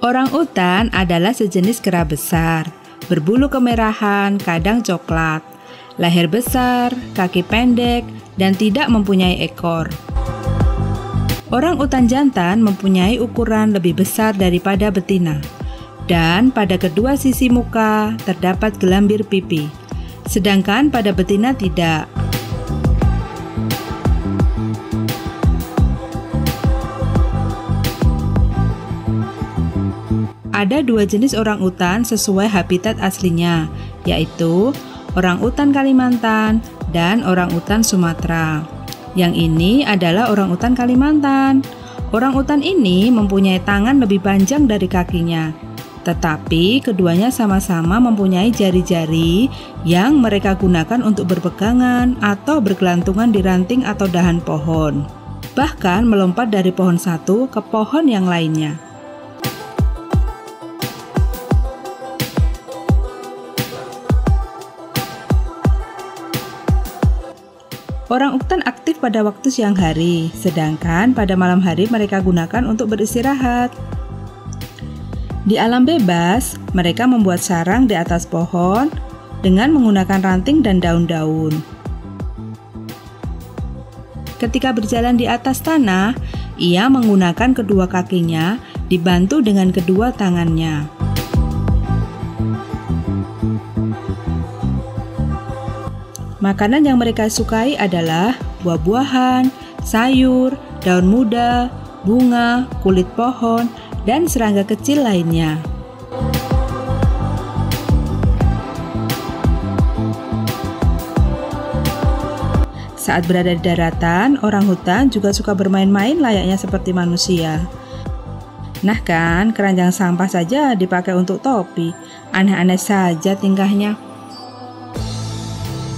Orang utan adalah sejenis kera besar, berbulu kemerahan, kadang coklat, leher besar, kaki pendek, dan tidak mempunyai ekor. Orang utan jantan mempunyai ukuran lebih besar daripada betina, dan pada kedua sisi muka terdapat gelambir pipi, sedangkan pada betina tidak. Ada dua jenis orang utan sesuai habitat aslinya, yaitu orang utan Kalimantan dan orang utan Sumatera. Yang ini adalah orang utan Kalimantan. Orang utan ini mempunyai tangan lebih panjang dari kakinya, tetapi keduanya sama-sama mempunyai jari-jari yang mereka gunakan untuk berpegangan atau bergelantungan di ranting atau dahan pohon, bahkan melompat dari pohon satu ke pohon yang lainnya. Orang utan aktif pada waktu siang hari, sedangkan pada malam hari mereka gunakan untuk beristirahat. Di alam bebas, mereka membuat sarang di atas pohon dengan menggunakan ranting dan daun-daun. Ketika berjalan di atas tanah, ia menggunakan kedua kakinya dibantu dengan kedua tangannya. Makanan yang mereka sukai adalah buah-buahan, sayur, daun muda, bunga, kulit pohon, dan serangga kecil lainnya. Saat berada di daratan, orang hutan juga suka bermain-main layaknya seperti manusia. Nah kan, keranjang sampah saja dipakai untuk topi. Aneh-aneh saja tingkahnya.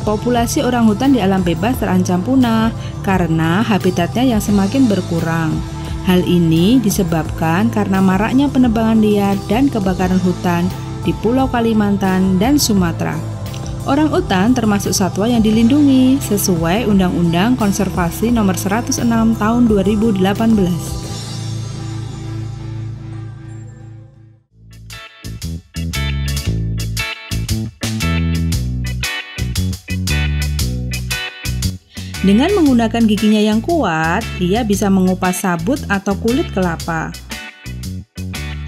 Populasi orang hutan di alam bebas terancam punah karena habitatnya yang semakin berkurang. Hal ini disebabkan karena maraknya penebangan liar dan kebakaran hutan di Pulau Kalimantan dan Sumatera. Orang utan termasuk satwa yang dilindungi sesuai Undang-Undang Konservasi Nomor 106 Tahun 2018. Dengan menggunakan giginya yang kuat, ia bisa mengupas sabut atau kulit kelapa.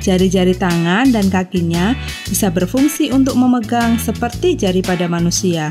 Jari-jari tangan dan kakinya bisa berfungsi untuk memegang seperti jari pada manusia.